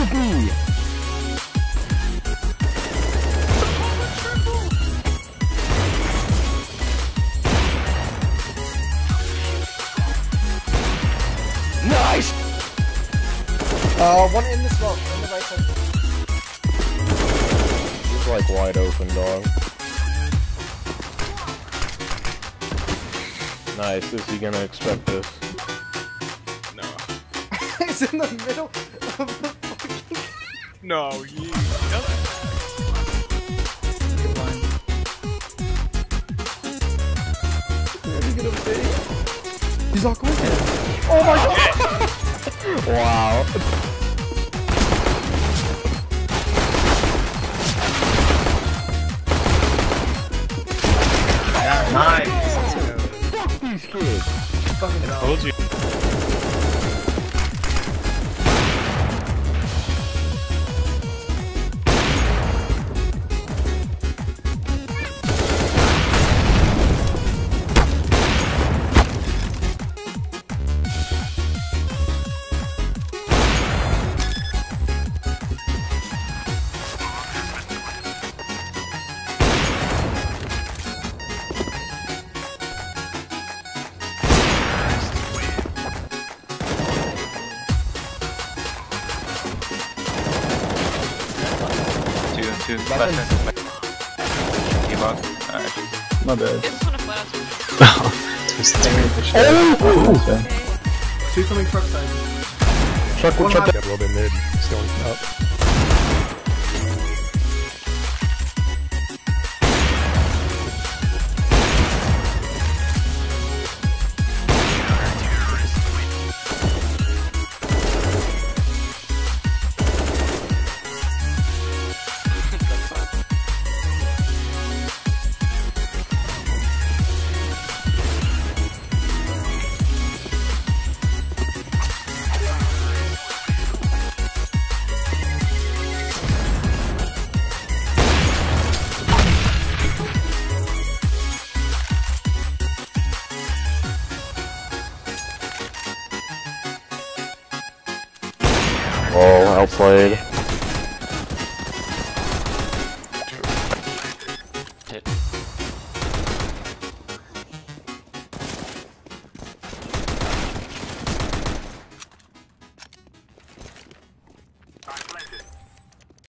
Nice! Uh, one in the smoke, in the right side. He's like wide open, dog. Nice, is he gonna expect this? No. He's in the middle of the no, you. No. Where's he gonna be? He's not going in. Oh my god! Wow. Nice. Fuck These kids. Fucking hell. Told you. Two, two, left hand. Give up. Alright. My bad. Esos son afuera. Two coming front side. Chuck, One chuck high- that a little bit mid. Still up. Oh. Oh, outplayed.